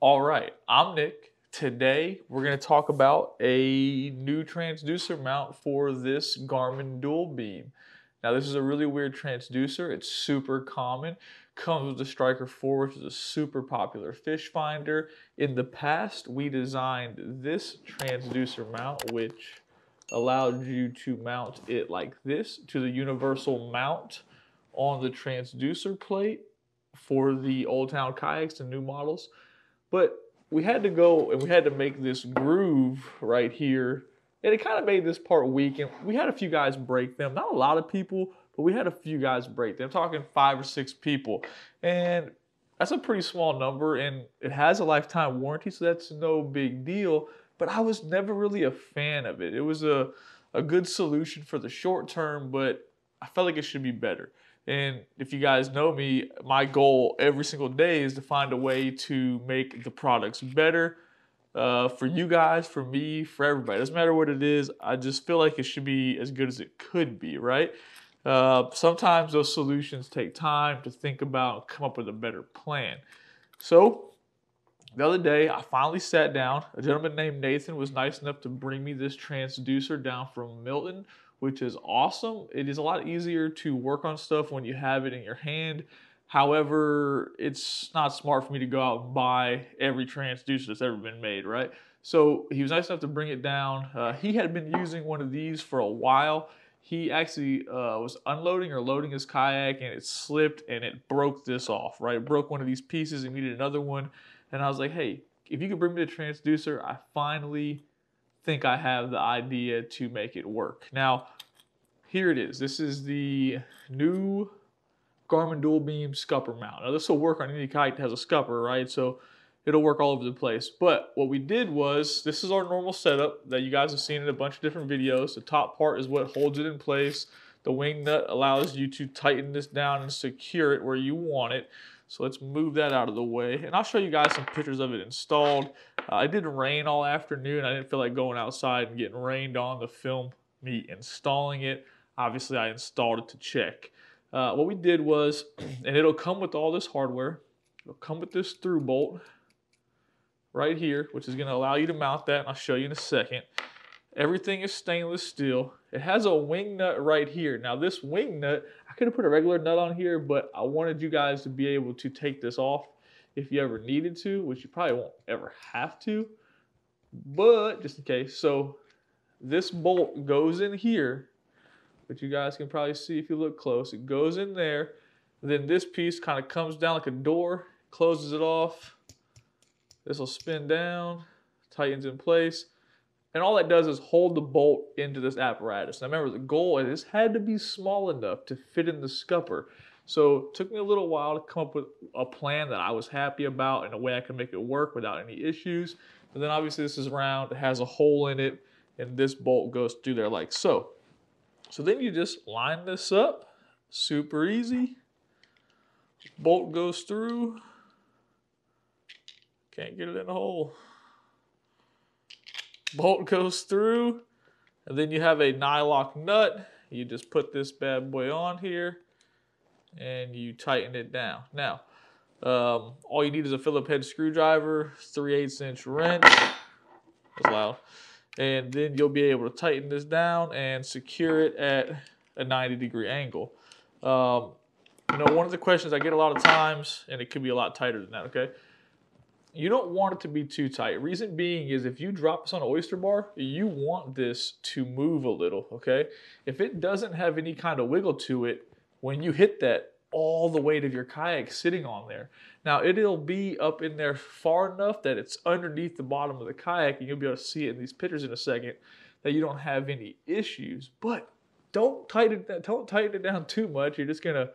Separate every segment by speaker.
Speaker 1: All right, I'm Nick. Today we're going to talk about a new transducer mount for this Garmin Dual Beam. Now this is a really weird transducer. It's super common. Comes with the Striker 4, which is a super popular fish finder. In the past, we designed this transducer mount, which allowed you to mount it like this to the universal mount on the transducer plate for the Old Town kayaks and new models. But we had to go and we had to make this groove right here. And it kind of made this part weak. And we had a few guys break them. Not a lot of people, but we had a few guys break them. I'm talking five or six people. And that's a pretty small number. And it has a lifetime warranty, so that's no big deal. But I was never really a fan of it. It was a, a good solution for the short term, but I felt like it should be better. And if you guys know me, my goal every single day is to find a way to make the products better uh, for you guys, for me, for everybody. Doesn't matter what it is. I just feel like it should be as good as it could be, right? Uh, sometimes those solutions take time to think about, come up with a better plan. So the other day, I finally sat down. A gentleman named Nathan was nice enough to bring me this transducer down from Milton which is awesome. It is a lot easier to work on stuff when you have it in your hand. However, it's not smart for me to go out and buy every transducer that's ever been made, right? So he was nice enough to bring it down. Uh, he had been using one of these for a while. He actually uh, was unloading or loading his kayak and it slipped and it broke this off, right? It broke one of these pieces and needed another one. And I was like, hey, if you could bring me the transducer, I finally think I have the idea to make it work. Now, here it is. This is the new Garmin Dual Beam scupper mount. Now, this will work on any kite that has a scupper, right? So it'll work all over the place. But what we did was, this is our normal setup that you guys have seen in a bunch of different videos. The top part is what holds it in place. The wing nut allows you to tighten this down and secure it where you want it. So let's move that out of the way. And I'll show you guys some pictures of it installed. Uh, it didn't rain all afternoon. I didn't feel like going outside and getting rained on to film me installing it. Obviously, I installed it to check. Uh, what we did was, and it'll come with all this hardware. It'll come with this through bolt right here, which is going to allow you to mount that. I'll show you in a second. Everything is stainless steel. It has a wing nut right here. Now this wing nut, I could have put a regular nut on here, but I wanted you guys to be able to take this off if you ever needed to, which you probably won't ever have to, but just in case. So this bolt goes in here, which you guys can probably see if you look close. It goes in there. Then this piece kind of comes down like a door, closes it off. This will spin down, tightens in place. And all that does is hold the bolt into this apparatus. Now remember, the goal is this had to be small enough to fit in the scupper. So it took me a little while to come up with a plan that I was happy about and a way I could make it work without any issues. And then obviously this is round, it has a hole in it, and this bolt goes through there like so. So then you just line this up, super easy. Bolt goes through, can't get it in the hole bolt goes through, and then you have a nylock nut. You just put this bad boy on here, and you tighten it down. Now, um, all you need is a Phillips head screwdriver, 3 8 inch wrench. That's loud. And then you'll be able to tighten this down and secure it at a 90 degree angle. Um, you know, one of the questions I get a lot of times, and it could be a lot tighter than that, okay? You don't want it to be too tight. Reason being is if you drop this on an oyster bar, you want this to move a little, okay? If it doesn't have any kind of wiggle to it, when you hit that, all the weight of your kayak sitting on there. Now it'll be up in there far enough that it's underneath the bottom of the kayak and you'll be able to see it in these pictures in a second that you don't have any issues. But don't tighten that don't tighten it down too much. You're just gonna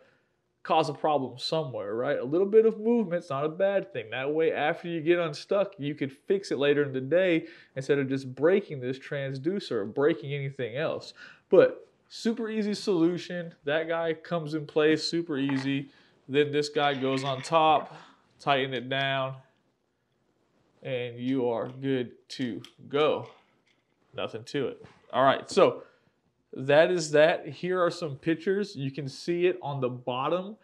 Speaker 1: cause a problem somewhere, right? A little bit of movement's not a bad thing. That way, after you get unstuck, you could fix it later in the day instead of just breaking this transducer or breaking anything else. But super easy solution. That guy comes in place super easy. Then this guy goes on top, tighten it down, and you are good to go. Nothing to it. All right, so that is that. Here are some pictures. You can see it on the bottom.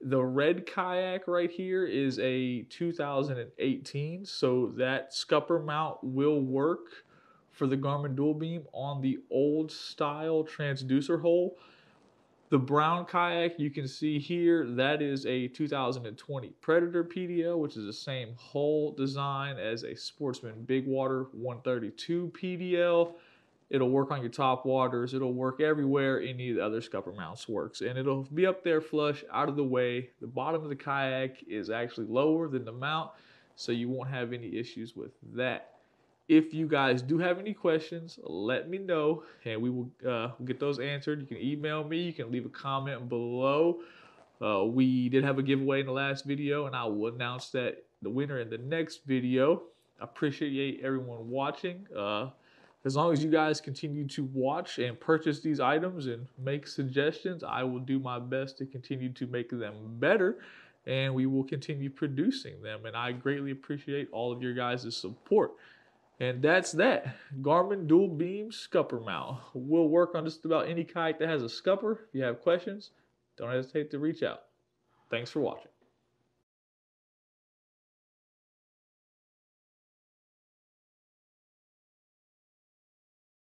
Speaker 1: The red kayak right here is a 2018, so that scupper mount will work for the Garmin Dual Beam on the old style transducer hole. The brown kayak you can see here, that is a 2020 Predator PDL, which is the same hull design as a Sportsman Big Water 132 PDL. It'll work on your top waters. It'll work everywhere any of the other scupper mounts works. And it'll be up there flush, out of the way. The bottom of the kayak is actually lower than the mount, so you won't have any issues with that. If you guys do have any questions, let me know and we will uh, get those answered. You can email me, you can leave a comment below. Uh, we did have a giveaway in the last video and I will announce that the winner in the next video. I appreciate everyone watching. Uh, as long as you guys continue to watch and purchase these items and make suggestions, I will do my best to continue to make them better and we will continue producing them. And I greatly appreciate all of your guys' support. And that's that. Garmin dual beam scupper mount. We'll work on just about any kite that has a scupper. If you have questions, don't hesitate to reach out. Thanks for watching.